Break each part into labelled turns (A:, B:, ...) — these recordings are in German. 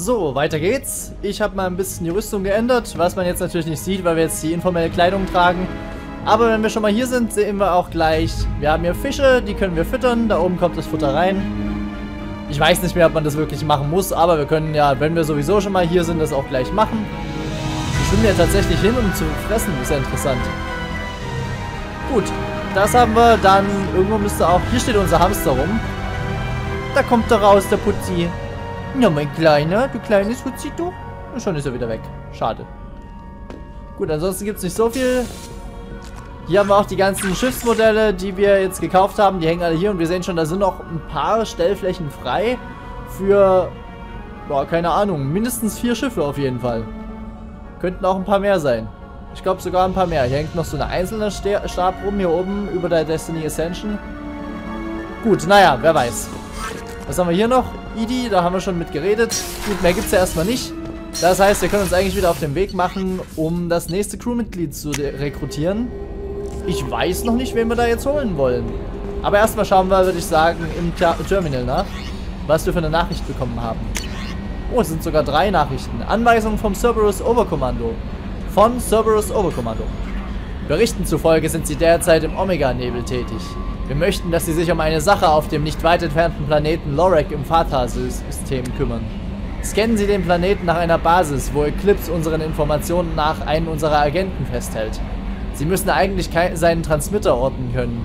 A: So, weiter geht's. Ich habe mal ein bisschen die Rüstung geändert, was man jetzt natürlich nicht sieht, weil wir jetzt die informelle Kleidung tragen. Aber wenn wir schon mal hier sind, sehen wir auch gleich, wir haben hier Fische, die können wir füttern. Da oben kommt das Futter rein. Ich weiß nicht mehr, ob man das wirklich machen muss, aber wir können ja, wenn wir sowieso schon mal hier sind, das auch gleich machen. Wir schwimmen ja tatsächlich hin, um zu fressen. Ist ja interessant. Gut, das haben wir. Dann irgendwo müsste auch... Hier steht unser Hamster rum. Da kommt er raus, der Putzi. Na, mein Kleiner, du kleines du. Und schon ist er wieder weg. Schade. Gut, ansonsten gibt es nicht so viel. Hier haben wir auch die ganzen Schiffsmodelle, die wir jetzt gekauft haben. Die hängen alle hier und wir sehen schon, da sind noch ein paar Stellflächen frei für, boah, keine Ahnung, mindestens vier Schiffe auf jeden Fall. Könnten auch ein paar mehr sein. Ich glaube sogar ein paar mehr. Hier hängt noch so eine einzelne Stab rum, hier oben über der Destiny Ascension. Gut, naja, wer weiß. Was haben wir hier noch? Idi, da haben wir schon mit geredet. Gut, mehr gibt es ja erstmal nicht. Das heißt, wir können uns eigentlich wieder auf den Weg machen, um das nächste Crewmitglied zu rekrutieren. Ich weiß noch nicht, wen wir da jetzt holen wollen. Aber erstmal schauen wir, würde ich sagen, im Terminal nach, was wir für eine Nachricht bekommen haben. Oh, es sind sogar drei Nachrichten. Anweisungen vom Cerberus Oberkommando. Von Cerberus Oberkommando. Berichten zufolge sind sie derzeit im Omega-Nebel tätig. Wir möchten, dass sie sich um eine Sache auf dem nicht weit entfernten Planeten Lorek im Fatha-System kümmern. Scannen Sie den Planeten nach einer Basis, wo Eclipse unseren Informationen nach einen unserer Agenten festhält. Sie müssen eigentlich seinen Transmitter orten können.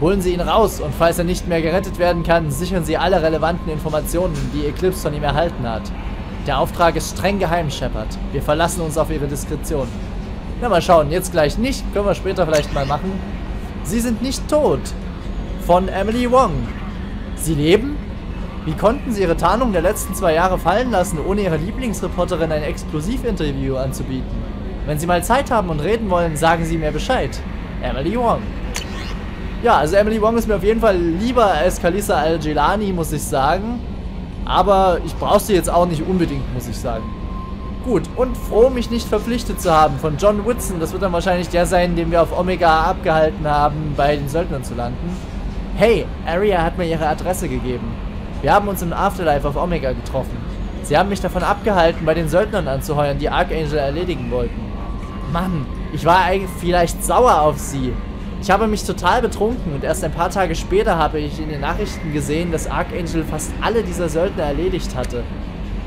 A: Holen Sie ihn raus und falls er nicht mehr gerettet werden kann, sichern Sie alle relevanten Informationen, die Eclipse von ihm erhalten hat. Der Auftrag ist streng geheim, Shepard. Wir verlassen uns auf Ihre Diskretion. Na, mal schauen. Jetzt gleich nicht. Können wir später vielleicht mal machen. Sie sind nicht tot. Von Emily Wong. Sie leben? Wie konnten Sie Ihre Tarnung der letzten zwei Jahre fallen lassen, ohne Ihrer Lieblingsreporterin ein Exklusivinterview anzubieten? Wenn Sie mal Zeit haben und reden wollen, sagen Sie mir Bescheid. Emily Wong. Ja, also Emily Wong ist mir auf jeden Fall lieber als Kalisa Al-Jelani, muss ich sagen. Aber ich brauche sie jetzt auch nicht unbedingt, muss ich sagen. Gut, und froh, mich nicht verpflichtet zu haben von John Whitson. Das wird dann wahrscheinlich der sein, den wir auf Omega abgehalten haben, bei den Söldnern zu landen. Hey, Aria hat mir ihre Adresse gegeben. Wir haben uns im Afterlife auf Omega getroffen. Sie haben mich davon abgehalten, bei den Söldnern anzuheuern, die Archangel erledigen wollten. Mann, ich war eigentlich vielleicht sauer auf sie. Ich habe mich total betrunken und erst ein paar Tage später habe ich in den Nachrichten gesehen, dass Archangel fast alle dieser Söldner erledigt hatte.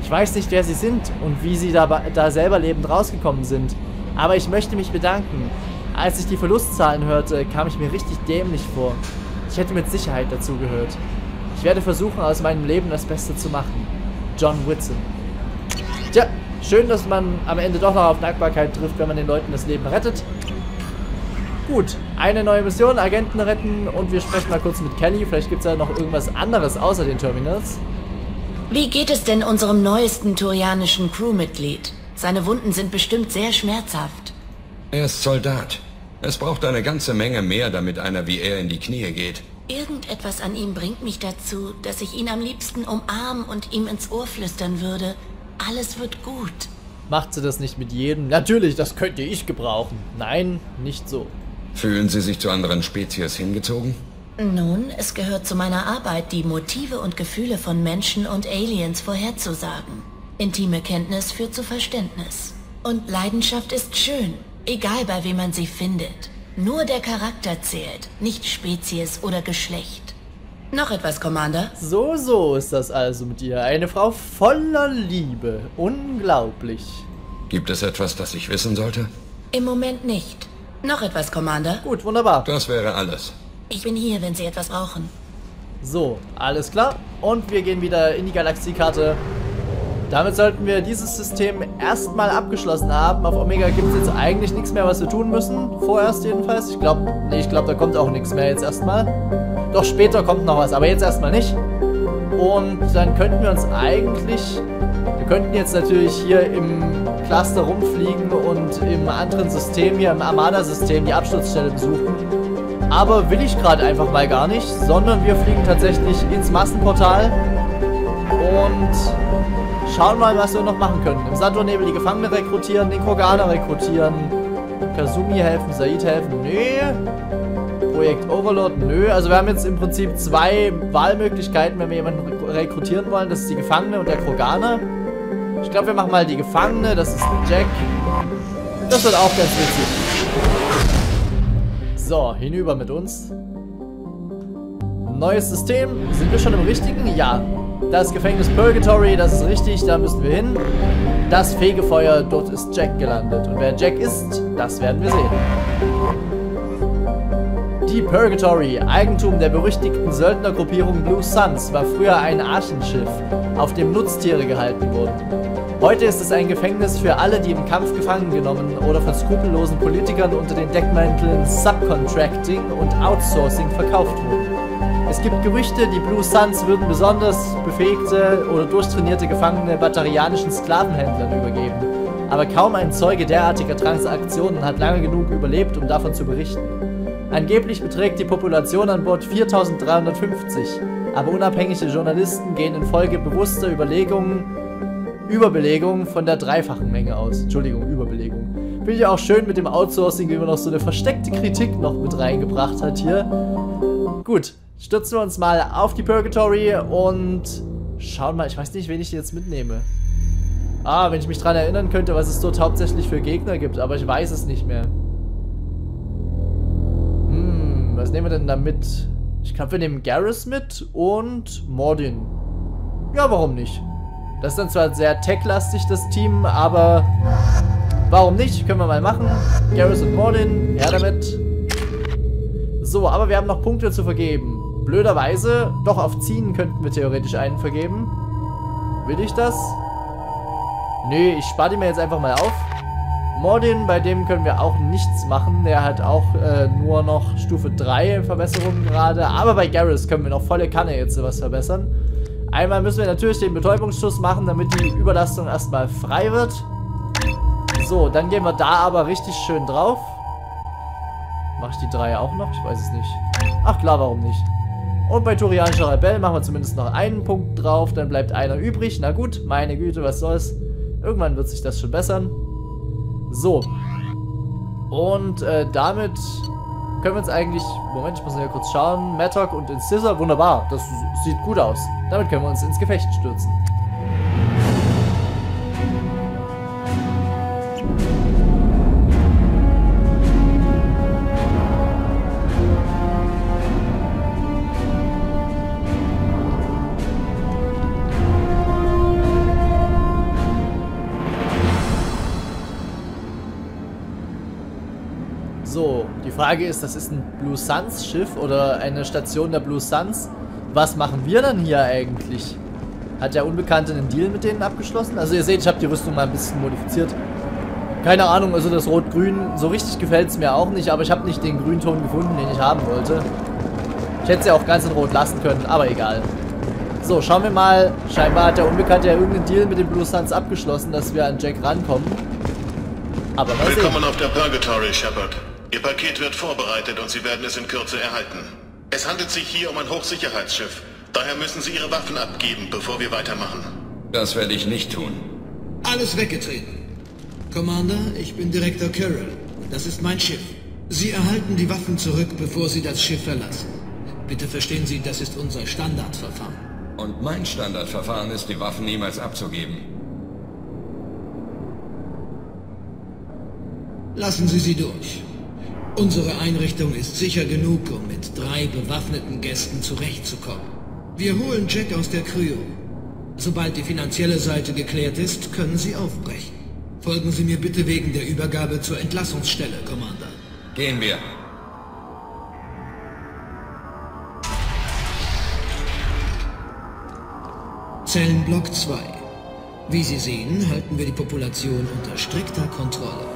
A: Ich weiß nicht, wer sie sind und wie sie da, da selber lebend rausgekommen sind, aber ich möchte mich bedanken. Als ich die Verlustzahlen hörte, kam ich mir richtig dämlich vor. Ich hätte mit Sicherheit dazugehört. Ich werde versuchen, aus meinem Leben das Beste zu machen. John Whitson. Tja, Schön, dass man am Ende doch noch auf Dankbarkeit trifft, wenn man den Leuten das Leben rettet. Gut, eine neue Mission, Agenten retten und wir sprechen mal kurz mit Kelly. Vielleicht gibt es ja noch irgendwas anderes außer den Terminals.
B: Wie geht es denn unserem neuesten turianischen Crewmitglied? Seine Wunden sind bestimmt sehr schmerzhaft.
C: Er ist Soldat. Es braucht eine ganze Menge mehr, damit einer wie er in die Knie geht.
B: Irgendetwas an ihm bringt mich dazu, dass ich ihn am liebsten umarmen und ihm ins Ohr flüstern würde. Alles wird gut.
A: Macht sie das nicht mit jedem? Natürlich, das könnte ich gebrauchen. Nein, nicht so.
C: Fühlen Sie sich zu anderen Spezies hingezogen?
B: Nun, es gehört zu meiner Arbeit, die Motive und Gefühle von Menschen und Aliens vorherzusagen. Intime Kenntnis führt zu Verständnis. Und Leidenschaft ist schön, egal bei wem man sie findet. Nur der Charakter zählt, nicht Spezies oder Geschlecht. Noch etwas, Commander?
A: So, so ist das also mit ihr. Eine Frau voller Liebe. Unglaublich.
C: Gibt es etwas, das ich wissen sollte?
B: Im Moment nicht. Noch etwas, Commander?
A: Gut, wunderbar.
C: Das wäre alles.
B: Ich bin hier, wenn Sie etwas brauchen.
A: So, alles klar. Und wir gehen wieder in die Galaxiekarte. Damit sollten wir dieses System erstmal abgeschlossen haben. Auf Omega gibt es jetzt eigentlich nichts mehr, was wir tun müssen. Vorerst jedenfalls. Ich glaube, nee, ich glaube, da kommt auch nichts mehr jetzt erstmal. Doch später kommt noch was, aber jetzt erstmal nicht. Und dann könnten wir uns eigentlich... Wir könnten jetzt natürlich hier im Cluster rumfliegen und im anderen System, hier im Armada-System, die Absturzstelle besuchen. Aber will ich gerade einfach mal gar nicht, sondern wir fliegen tatsächlich ins Massenportal und schauen mal, was wir noch machen können. Im Santor-Nebel die Gefangene rekrutieren, den Kroganer rekrutieren, Kazumi helfen, Said helfen. Nee, Projekt Overlord? Nö, also wir haben jetzt im Prinzip zwei Wahlmöglichkeiten, wenn wir jemanden rekrutieren wollen. Das ist die Gefangene und der Kroganer. Ich glaube, wir machen mal die Gefangene. Das ist Jack. Das wird auch ganz witzig. So, hinüber mit uns. Neues System. Sind wir schon im richtigen? Ja. Das Gefängnis Purgatory, das ist richtig, da müssen wir hin. Das Fegefeuer, dort ist Jack gelandet. Und wer Jack ist, das werden wir sehen. Die Purgatory, Eigentum der berüchtigten Söldnergruppierung Blue Suns, war früher ein Aschenschiff, auf dem Nutztiere gehalten wurden. Heute ist es ein Gefängnis für alle, die im Kampf gefangen genommen oder von skrupellosen Politikern unter den Deckmänteln Subcontracting und Outsourcing verkauft wurden. Es gibt Gerüchte, die Blue Suns würden besonders befähigte oder durchtrainierte Gefangene batarianischen Sklavenhändlern übergeben. Aber kaum ein Zeuge derartiger Transaktionen hat lange genug überlebt, um davon zu berichten. Angeblich beträgt die Population an Bord 4350, aber unabhängige Journalisten gehen infolge bewusster Überlegungen Überbelegung von der dreifachen Menge aus. Entschuldigung, Überbelegung. Finde ich auch schön mit dem Outsourcing, wie man noch so eine versteckte Kritik noch mit reingebracht hat hier. Gut, stürzen wir uns mal auf die Purgatory und schauen mal, ich weiß nicht, wen ich jetzt mitnehme. Ah, wenn ich mich daran erinnern könnte, was es dort hauptsächlich für Gegner gibt, aber ich weiß es nicht mehr. Nehmen wir denn da mit? Ich glaube, wir nehmen Garrus mit und Mordin. Ja, warum nicht? Das ist dann zwar sehr tech-lastig, das Team, aber warum nicht? Können wir mal machen. Garrus und Mordin, her damit. So, aber wir haben noch Punkte zu vergeben. Blöderweise, doch auf Ziehen könnten wir theoretisch einen vergeben. Will ich das? Nee, ich spare die mir jetzt einfach mal auf. Mordin, bei dem können wir auch nichts machen. Der hat auch äh, nur noch Stufe 3 Verbesserungen gerade. Aber bei Garrus können wir noch volle Kanne jetzt was verbessern. Einmal müssen wir natürlich den Betäubungsschuss machen, damit die Überlastung erstmal frei wird. So, dann gehen wir da aber richtig schön drauf. Mache ich die drei auch noch? Ich weiß es nicht. Ach klar, warum nicht? Und bei Turianischer Rebell machen wir zumindest noch einen Punkt drauf. Dann bleibt einer übrig. Na gut, meine Güte, was soll's. Irgendwann wird sich das schon bessern. So. Und äh, damit können wir uns eigentlich... Moment, ich muss hier kurz schauen. Mattock und Incisor, wunderbar. Das sieht gut aus. Damit können wir uns ins Gefecht stürzen. Frage ist, das ist ein Blue Suns Schiff oder eine Station der Blue Suns. Was machen wir dann hier eigentlich? Hat der Unbekannte einen Deal mit denen abgeschlossen? Also ihr seht, ich habe die Rüstung mal ein bisschen modifiziert. Keine Ahnung, also das Rot-Grün, so richtig gefällt es mir auch nicht, aber ich habe nicht den Grünton gefunden, den ich haben wollte. Ich hätte sie auch ganz in Rot lassen können, aber egal. So, schauen wir mal. Scheinbar hat der Unbekannte ja irgendeinen Deal mit den Blue Suns abgeschlossen, dass wir an Jack rankommen. Aber mal
D: sehen. Willkommen auf der Purgatory, Shepard. Ihr Paket wird vorbereitet und Sie werden es in Kürze erhalten. Es handelt sich hier um ein Hochsicherheitsschiff. Daher müssen Sie Ihre Waffen abgeben, bevor wir weitermachen.
C: Das werde ich nicht tun.
E: Alles weggetreten. Commander, ich bin Direktor Carroll. Das ist mein Schiff. Sie erhalten die Waffen zurück, bevor Sie das Schiff verlassen. Bitte verstehen Sie, das ist unser Standardverfahren.
C: Und mein Standardverfahren ist, die Waffen niemals abzugeben.
E: Lassen Sie sie durch. Unsere Einrichtung ist sicher genug, um mit drei bewaffneten Gästen zurechtzukommen. Wir holen Jack aus der Kryo. Sobald die finanzielle Seite geklärt ist, können Sie aufbrechen. Folgen Sie mir bitte wegen der Übergabe zur Entlassungsstelle, Commander.
C: Gehen wir.
E: Zellenblock 2. Wie Sie sehen, halten wir die Population unter strikter Kontrolle.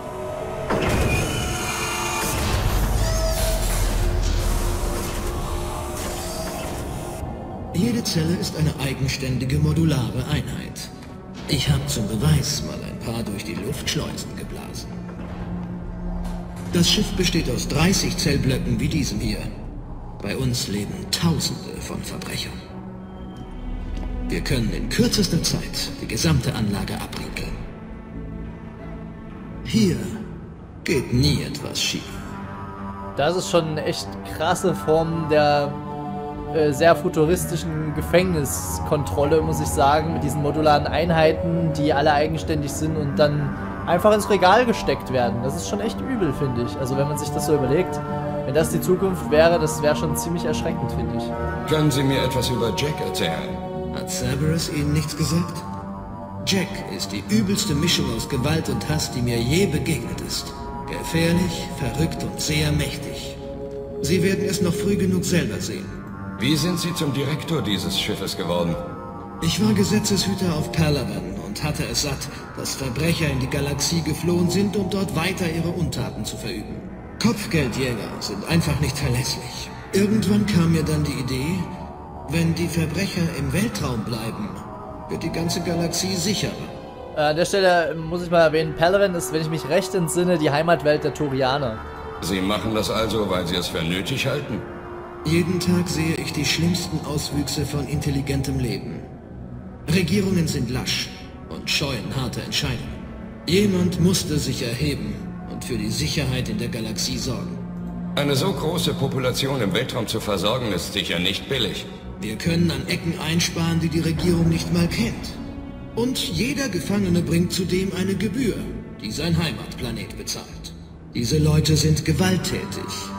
E: Jede Zelle ist eine eigenständige modulare Einheit. Ich habe zum Beweis mal ein paar durch die Luftschleusen geblasen. Das Schiff besteht aus 30 Zellblöcken wie diesem hier. Bei uns leben Tausende von Verbrechern. Wir können in kürzester Zeit die gesamte Anlage abriegeln. Hier geht nie etwas schief.
A: Das ist schon eine echt krasse Form der äh, sehr futuristischen Gefängniskontrolle, muss ich sagen, mit diesen modularen Einheiten, die alle eigenständig sind und dann einfach ins Regal gesteckt werden. Das ist schon echt übel, finde ich. Also wenn man sich das so überlegt, wenn das die Zukunft wäre, das wäre schon ziemlich erschreckend, finde ich.
C: Können Sie mir etwas über Jack erzählen?
E: Hat Cerberus Ihnen nichts gesagt? Jack ist die übelste Mischung aus Gewalt und Hass, die mir je begegnet ist. Gefährlich, verrückt und sehr mächtig. Sie werden es noch früh genug selber sehen.
C: Wie sind Sie zum Direktor dieses Schiffes geworden?
E: Ich war Gesetzeshüter auf Palawan und hatte es satt, dass Verbrecher in die Galaxie geflohen sind, um dort weiter ihre Untaten zu verüben. Kopfgeldjäger sind einfach nicht verlässlich. Irgendwann kam mir dann die Idee, wenn die Verbrecher im Weltraum bleiben, wird die ganze Galaxie sicherer.
A: Äh, an der Stelle muss ich mal erwähnen, Palawan ist, wenn ich mich recht entsinne, die Heimatwelt der Turianer.
C: Sie machen das also, weil Sie es für nötig halten?
E: Jeden Tag sehe ich die schlimmsten Auswüchse von intelligentem Leben. Regierungen sind lasch und scheuen harte Entscheidungen. Jemand musste sich erheben und für die Sicherheit in der Galaxie sorgen.
C: Eine so große Population im Weltraum zu versorgen, ist sicher nicht billig.
E: Wir können an Ecken einsparen, die die Regierung nicht mal kennt. Und jeder Gefangene bringt zudem eine Gebühr, die sein Heimatplanet bezahlt. Diese Leute sind gewalttätig.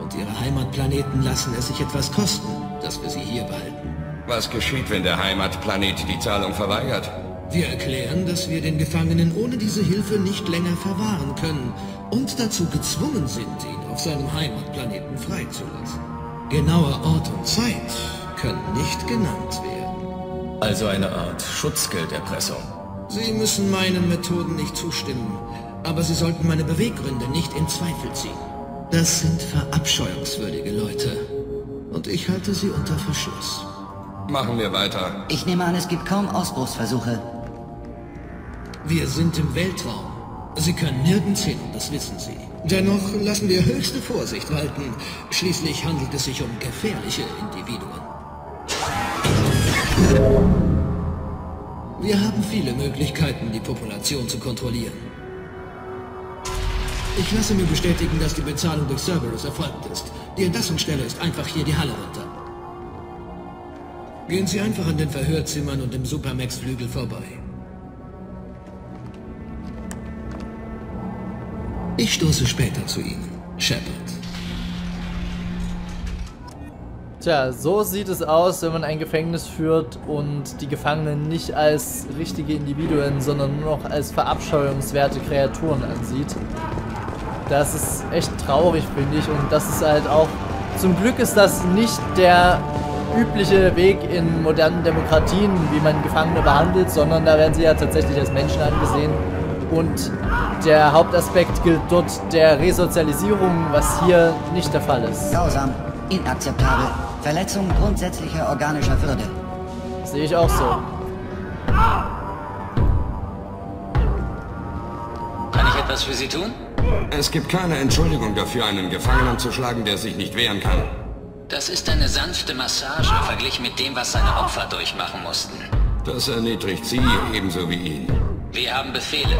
E: Und ihre Heimatplaneten lassen es sich etwas kosten, dass wir sie hier behalten.
C: Was geschieht, wenn der Heimatplanet die Zahlung verweigert?
E: Wir erklären, dass wir den Gefangenen ohne diese Hilfe nicht länger verwahren können und dazu gezwungen sind, ihn auf seinem Heimatplaneten freizulassen. Genauer Ort und Zeit können nicht genannt werden.
F: Also eine Art Schutzgelderpressung.
E: Sie müssen meinen Methoden nicht zustimmen, aber Sie sollten meine Beweggründe nicht in Zweifel ziehen. Das sind verabscheuungswürdige Leute. Und ich halte sie unter Verschluss.
C: Machen wir weiter.
G: Ich nehme an, es gibt kaum Ausbruchsversuche.
E: Wir sind im Weltraum. Sie können nirgends hin, das wissen Sie. Dennoch lassen wir höchste Vorsicht walten. Schließlich handelt es sich um gefährliche Individuen. Wir haben viele Möglichkeiten, die Population zu kontrollieren. Ich lasse mir bestätigen, dass die Bezahlung durch Cerberus erfolgt ist. Die Entlassungsstelle ist einfach hier die Halle runter. Gehen Sie einfach an den Verhörzimmern und dem Supermax-Flügel vorbei. Ich stoße später zu Ihnen, Shepard.
A: Tja, so sieht es aus, wenn man ein Gefängnis führt und die Gefangenen nicht als richtige Individuen, sondern nur noch als verabscheuungswerte Kreaturen ansieht. Das ist echt traurig, finde ich. Und das ist halt auch, zum Glück ist das nicht der übliche Weg in modernen Demokratien, wie man Gefangene behandelt, sondern da werden sie ja tatsächlich als Menschen angesehen. Und der Hauptaspekt gilt dort der Resozialisierung, was hier nicht der Fall ist.
G: Grausam, inakzeptabel, Verletzung grundsätzlicher organischer Würde.
A: Sehe ich auch so.
F: Kann ich etwas für Sie tun?
C: Es gibt keine Entschuldigung dafür, einen Gefangenen zu schlagen, der sich nicht wehren kann.
H: Das ist eine sanfte Massage verglichen mit dem, was seine Opfer durchmachen mussten.
C: Das erniedrigt Sie ebenso wie ihn.
H: Wir haben Befehle.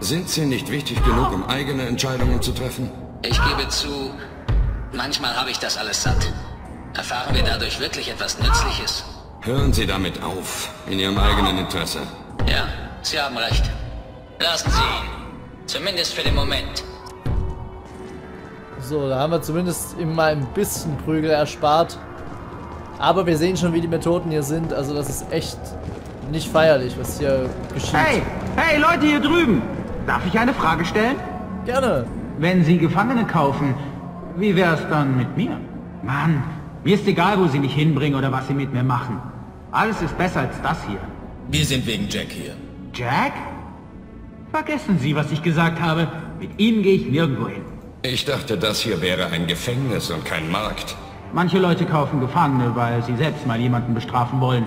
C: Sind Sie nicht wichtig genug, um eigene Entscheidungen zu treffen?
H: Ich gebe zu, manchmal habe ich das alles satt. Erfahren wir dadurch wirklich etwas Nützliches?
C: Hören Sie damit auf, in Ihrem eigenen Interesse.
H: Ja, Sie haben recht. Lassen Sie ihn. Zumindest für den Moment.
A: So, da haben wir zumindest ihm mal ein bisschen Prügel erspart. Aber wir sehen schon, wie die Methoden hier sind. Also das ist echt nicht feierlich, was hier geschieht.
I: Hey, hey Leute hier drüben! Darf ich eine Frage stellen?
A: Gerne.
I: Wenn Sie Gefangene kaufen, wie wär's dann mit mir? Mann, mir ist egal, wo Sie mich hinbringen oder was Sie mit mir machen. Alles ist besser als das hier.
F: Wir sind wegen Jack hier.
I: Jack? Vergessen Sie, was ich gesagt habe. Mit ihm gehe ich nirgendwo hin.
C: Ich dachte, das hier wäre ein Gefängnis und kein Markt.
I: Manche Leute kaufen Gefangene, weil sie selbst mal jemanden bestrafen wollen.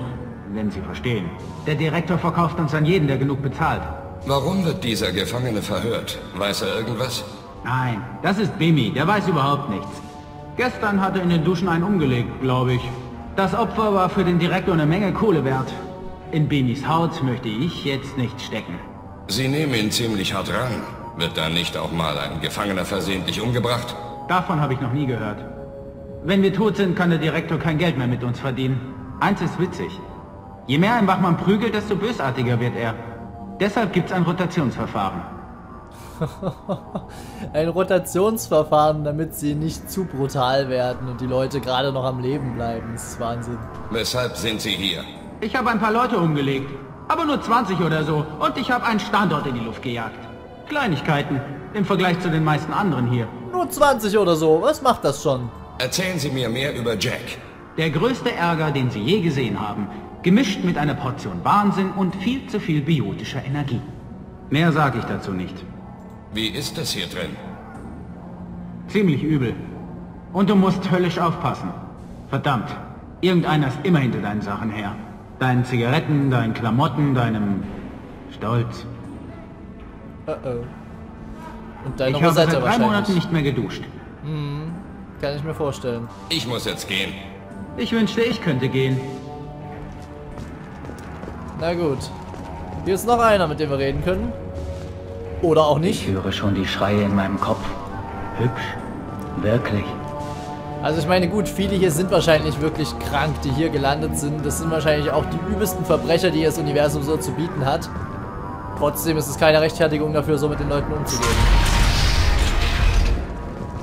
I: Wenn Sie verstehen. Der Direktor verkauft uns an jeden, der genug bezahlt.
C: Warum wird dieser Gefangene verhört? Weiß er irgendwas?
I: Nein, das ist Bimi, der weiß überhaupt nichts. Gestern hat er in den Duschen einen umgelegt, glaube ich. Das Opfer war für den Direktor eine Menge Kohle wert. In Bimis Haut möchte ich jetzt nicht stecken.
C: Sie nehmen ihn ziemlich hart ran. Wird da nicht auch mal ein Gefangener versehentlich umgebracht?
I: Davon habe ich noch nie gehört. Wenn wir tot sind, kann der Direktor kein Geld mehr mit uns verdienen. Eins ist witzig. Je mehr ein Wachmann prügelt, desto bösartiger wird er. Deshalb gibt's ein Rotationsverfahren.
A: ein Rotationsverfahren, damit sie nicht zu brutal werden und die Leute gerade noch am Leben bleiben. Das ist Wahnsinn.
C: Weshalb sind Sie hier?
I: Ich habe ein paar Leute umgelegt. Aber nur 20 oder so. Und ich habe einen Standort in die Luft gejagt. Kleinigkeiten im Vergleich zu den meisten anderen hier.
A: Nur 20 oder so. Was macht das schon?
C: Erzählen Sie mir mehr über Jack.
I: Der größte Ärger, den Sie je gesehen haben. Gemischt mit einer Portion Wahnsinn und viel zu viel biotischer Energie. Mehr sage ich dazu nicht.
C: Wie ist es hier drin?
I: Ziemlich übel. Und du musst höllisch aufpassen. Verdammt. Irgendeiner ist immer hinter deinen Sachen her. Deinen Zigaretten, deinen Klamotten, deinem Stolz.
A: Uh oh. Und deine
I: ich habe seit drei. Monaten nicht mehr geduscht.
A: Hm, kann ich mir vorstellen.
C: Ich muss jetzt gehen.
I: Ich wünschte, ich könnte gehen.
A: Na gut. Hier ist noch einer, mit dem wir reden können. Oder auch nicht.
J: Ich höre schon die Schreie in meinem Kopf. Hübsch. Wirklich.
A: Also ich meine, gut, viele hier sind wahrscheinlich wirklich krank, die hier gelandet sind. Das sind wahrscheinlich auch die übelsten Verbrecher, die das Universum so zu bieten hat. Trotzdem ist es keine Rechtfertigung dafür, so mit den Leuten umzugehen.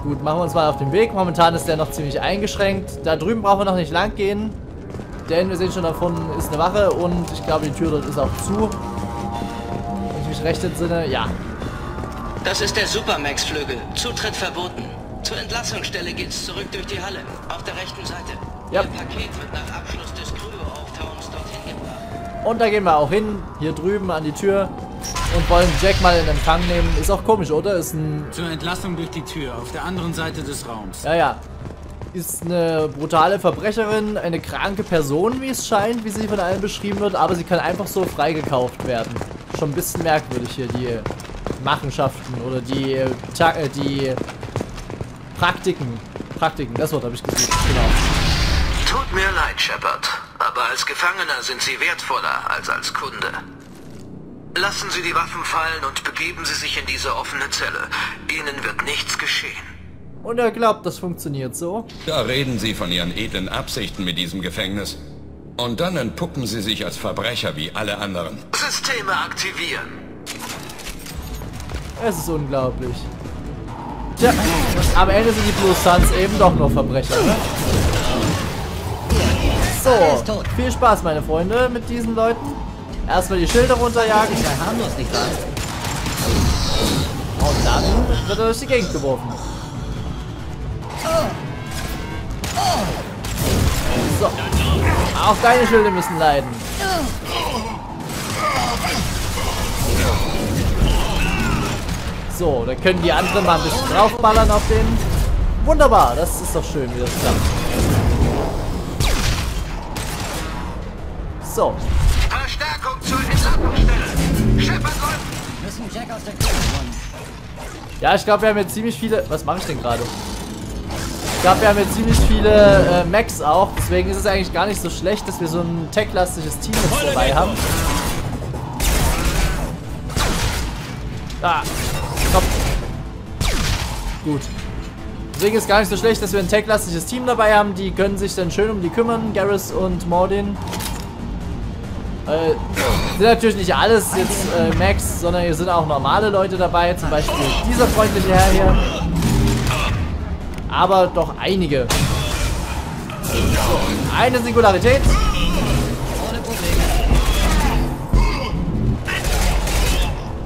A: Gut, machen wir uns mal auf den Weg. Momentan ist der noch ziemlich eingeschränkt. Da drüben brauchen wir noch nicht lang gehen. Denn wir sehen schon davon ist eine Wache und ich glaube die Tür dort ist auch zu. Wenn ich mich recht entsinne, ja.
H: Das ist der Supermax-Flügel. Zutritt verboten. Zur Entlassungsstelle geht's zurück durch die Halle. Auf der rechten Seite.
A: Ja.
H: Ihr Paket wird nach Abschluss des Kryo-Auftauens dorthin gebracht.
A: Und da gehen wir auch hin, hier drüben an die Tür und wollen Jack mal in Empfang nehmen. Ist auch komisch, oder? Ist ein...
I: Zur Entlassung durch die Tür, auf der anderen Seite des Raums.
A: Ja, ja. Ist eine brutale Verbrecherin, eine kranke Person, wie es scheint, wie sie von allen beschrieben wird, aber sie kann einfach so freigekauft werden. Schon ein bisschen merkwürdig hier, die Machenschaften oder die, Ta äh, die Praktiken. Praktiken, das Wort habe ich gesucht, genau.
E: Tut mir leid, Shepard, aber als Gefangener sind Sie wertvoller als als Kunde. Lassen Sie die Waffen fallen und begeben Sie sich in diese offene Zelle. Ihnen wird nichts geschehen.
A: Und er glaubt, das funktioniert so.
C: Da reden Sie von Ihren edlen Absichten mit diesem Gefängnis. Und dann entpuppen Sie sich als Verbrecher wie alle anderen.
E: Systeme aktivieren.
A: Es ist unglaublich. Tja, am Ende sind die Blue Suns eben doch nur Verbrecher, ne? So, viel Spaß, meine Freunde, mit diesen Leuten. Erstmal die Schilder runterjagen.
G: Ist ja harmlos, nicht wahr?
A: Und dann wird er durch die Gegend geworfen. So. Auch deine Schilde müssen leiden. So, dann können die anderen mal ein bisschen draufballern auf den. Wunderbar, das ist doch schön, wie das klappt. So,
E: Verstärkung zur Entladungsstelle. Shepard läuft.
G: Müssen Jack aus der Küche holen.
A: Ja, ich glaube, wir haben jetzt ziemlich viele... Was mache ich denn gerade? Ich glaube, wir haben jetzt ziemlich viele äh, Max auch. Deswegen ist es eigentlich gar nicht so schlecht, dass wir so ein tech-lastiges Team jetzt dabei haben. Ah, komm. Gut. Deswegen ist gar nicht so schlecht, dass wir ein tech-lastiges Team dabei haben. Die können sich dann schön um die kümmern. Garrus und Mordin. Äh, sind natürlich nicht alles jetzt äh, Max, sondern hier sind auch normale Leute dabei. Zum Beispiel dieser freundliche Herr hier. Aber doch einige. So, eine Singularität.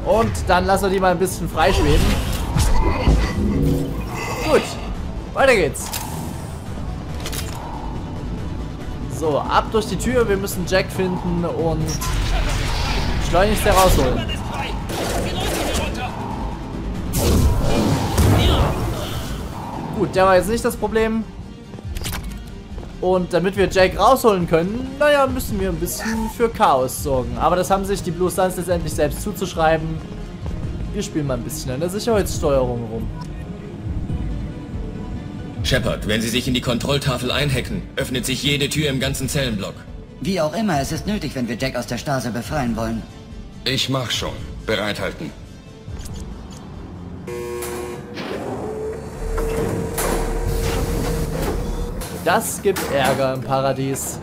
A: Und dann lassen wir die mal ein bisschen freischweben. Gut, weiter geht's. So, ab durch die Tür. Wir müssen Jack finden und schleunigst herausholen. Gut, der war jetzt nicht das Problem. Und damit wir Jack rausholen können, naja, müssen wir ein bisschen für Chaos sorgen. Aber das haben sich die Blue Suns letztendlich selbst zuzuschreiben. Wir spielen mal ein bisschen an der Sicherheitssteuerung rum.
F: Shepard, wenn Sie sich in die Kontrolltafel einhacken, öffnet sich jede Tür im ganzen Zellenblock.
G: Wie auch immer, es ist nötig, wenn wir Jack aus der Stase befreien wollen.
C: Ich mach schon. Bereithalten.
A: Das gibt Ärger im Paradies.